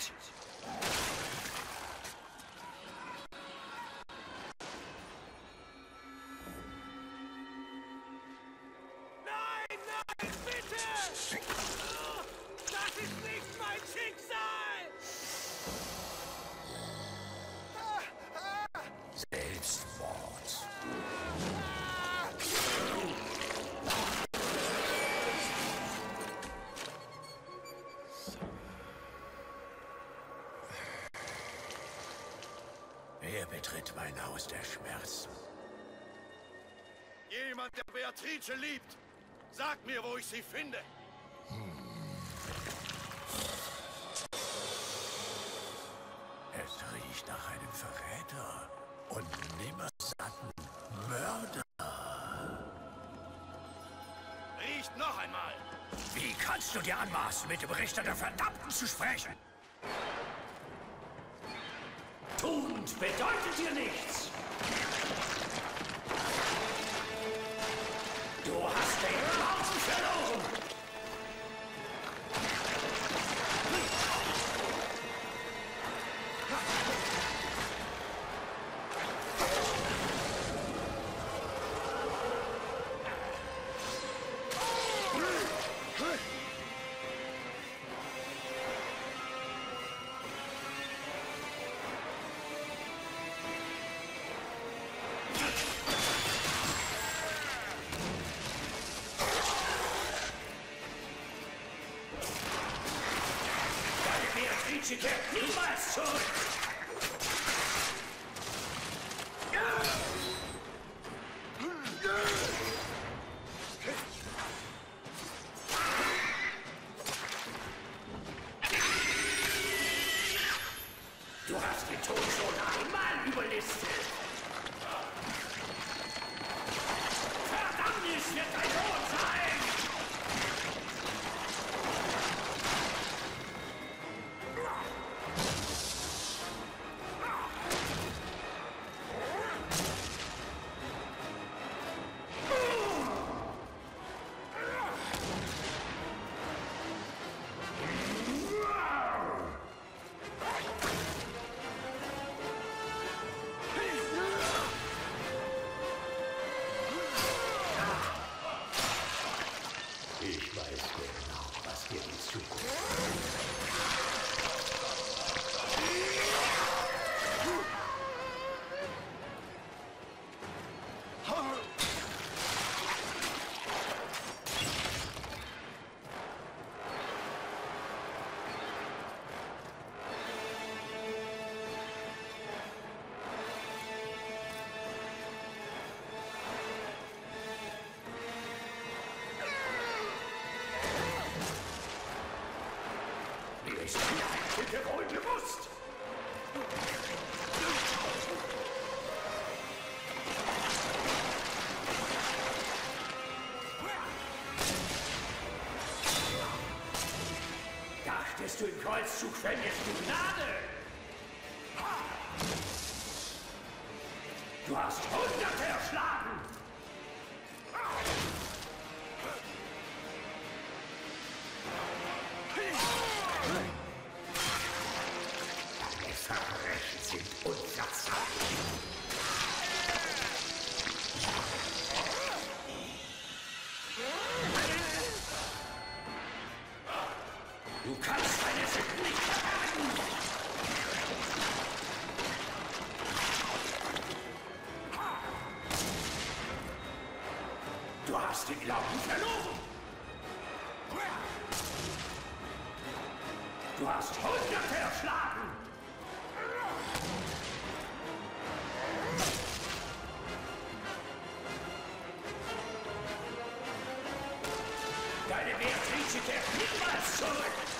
Shoot! Nein, nein, bitte! Das ist nicht mein Schicksal! Beatrice liebt. Sag mir, wo ich sie finde. Es riecht nach einem Verräter und nimmersatten Mörder. Riecht noch einmal. Wie kannst du dir anmaßen, mit dem Richter der Verdammten zu sprechen? Tugend bedeutet dir nichts. Du hast den Glauben verloren. Heilkette wohl bewusst. Dachtest du im Kreuzzug fändest du Gnade? Du hast Hunderte erschlagen! Du hast den Glauben verloren. Du hast Hunderte erschlagen. Deine Beatrice kehrt niemals zurück.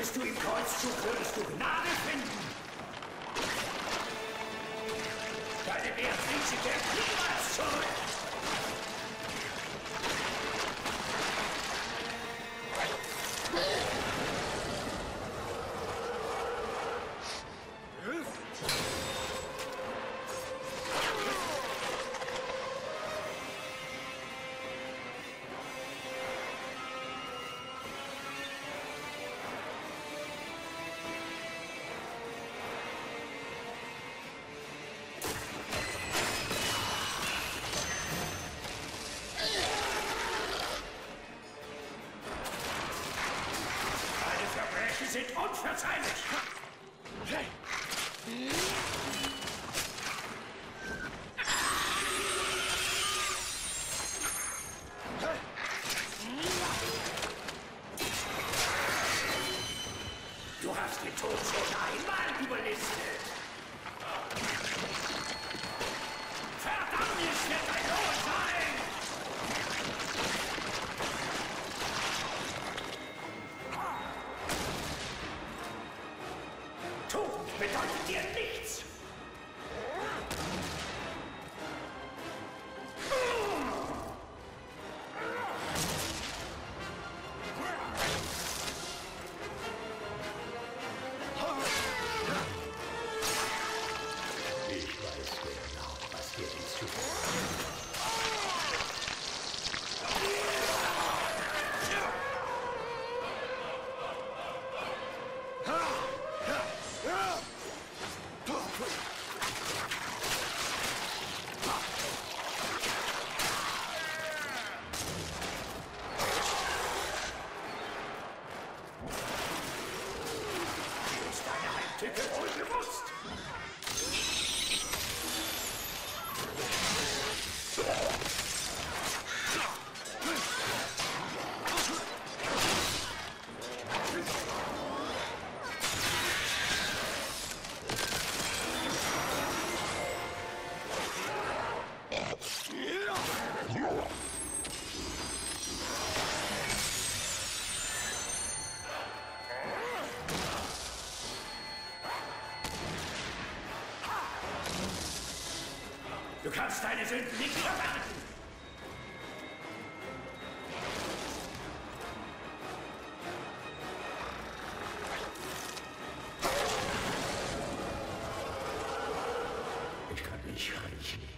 Dachtest du im Kreuzzug würdest du Gnade finden? Deine Beatrice kehrt niemals zurück. Unverzeihlich. Tod bedeutet dir nichts. Du kannst deine Sünden nicht verbergen. Ich kann dich riechen.